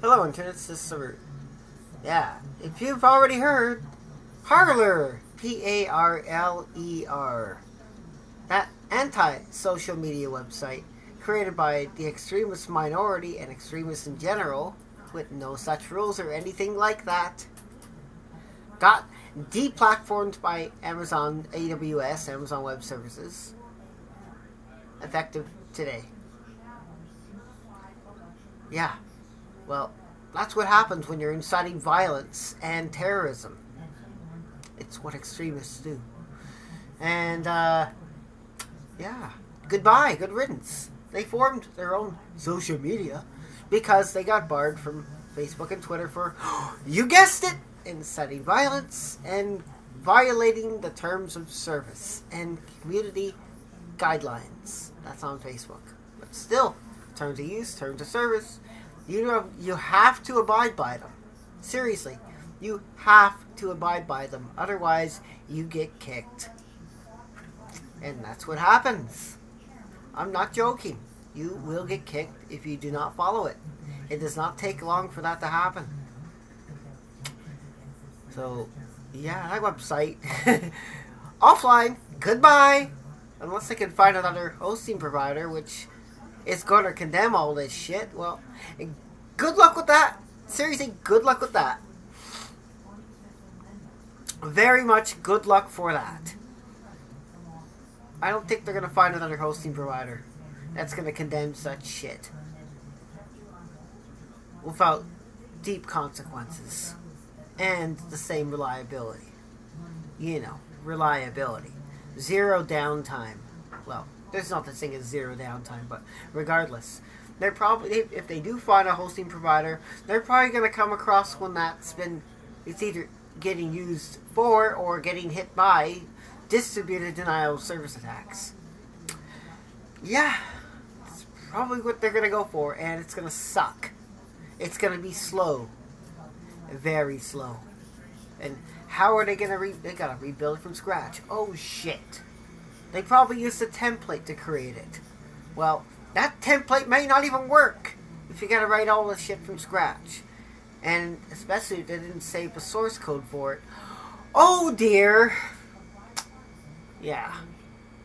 Hello, Internet. Saru. Yeah, if you've already heard, Parler, P A R L E R, that anti social media website created by the extremist minority and extremists in general, with no such rules or anything like that, got deplatformed by Amazon AWS, Amazon Web Services, effective today. Yeah. Well, that's what happens when you're inciting violence and terrorism. It's what extremists do. And, uh, yeah. Goodbye, good riddance. They formed their own social media because they got barred from Facebook and Twitter for, you guessed it, inciting violence and violating the terms of service and community guidelines. That's on Facebook. But still, terms of use, terms of service, you know, you have to abide by them. Seriously, you have to abide by them. Otherwise, you get kicked. And that's what happens. I'm not joking. You will get kicked if you do not follow it. It does not take long for that to happen. So, yeah, that website. Offline. Goodbye. Unless they can find another hosting provider, which is going to condemn all this shit. Well, good luck with that. Seriously, good luck with that. Very much good luck for that. I don't think they're going to find another hosting provider that's going to condemn such shit without deep consequences and the same reliability. You know, reliability. Zero downtime. Well, there's not the thing as zero downtime, but regardless, they're probably if they do find a hosting provider, they're probably going to come across one that's been it's either getting used for or getting hit by distributed denial of service attacks. Yeah, it's probably what they're going to go for, and it's going to suck. It's going to be slow, very slow. And how are they going to re? They got to rebuild it from scratch. Oh shit! They probably used a template to create it. Well, that template may not even work if you got to write all the shit from scratch. And especially if they didn't save the source code for it. Oh dear! Yeah.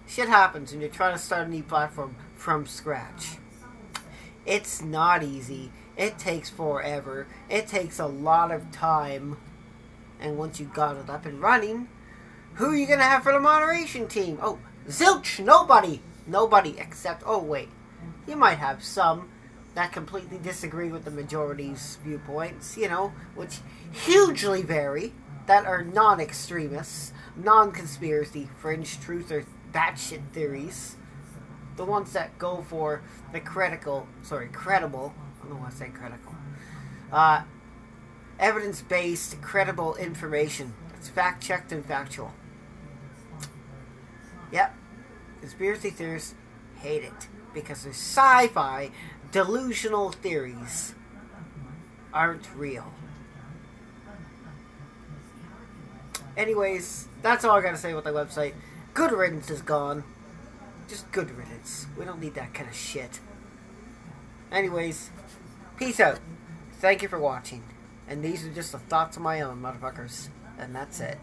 Shit happens when you're trying to start a new platform from scratch. It's not easy. It takes forever. It takes a lot of time. And once you got it up and running, who are you going to have for the moderation team? Oh, zilch! Nobody! Nobody except, oh wait, you might have some that completely disagree with the majority's viewpoints, you know, which hugely vary, that are non-extremists, non-conspiracy, fringe truth, or batshit theories. The ones that go for the critical, sorry, credible, I don't why I say critical, uh, evidence-based, credible information. It's fact-checked and factual. Yep. Conspiracy theorists hate it because their sci-fi delusional theories aren't real. Anyways, that's all I gotta say about the website. Good riddance is gone. Just good riddance. We don't need that kind of shit. Anyways, peace out. Thank you for watching. And these are just the thoughts of my own, motherfuckers. And that's it.